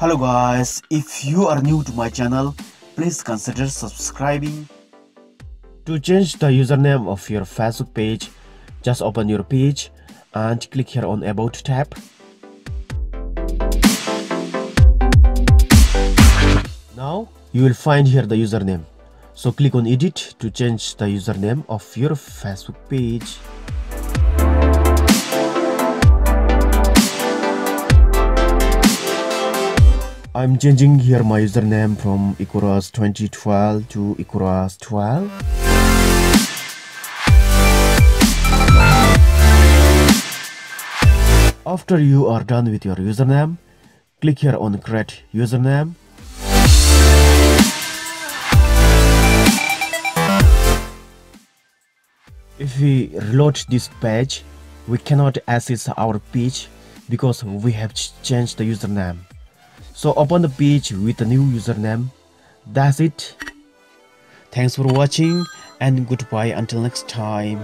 Hello guys, if you are new to my channel, please consider subscribing. To change the username of your Facebook page, just open your page and click here on About tab. Now you will find here the username. So click on edit to change the username of your Facebook page. I'm changing here my username from Ikuras 2012 to Ikuras 12. After you are done with your username, click here on create username. If we reload this page, we cannot access our page because we have changed the username. So open the page with a new username. That's it. Thanks for watching and goodbye until next time.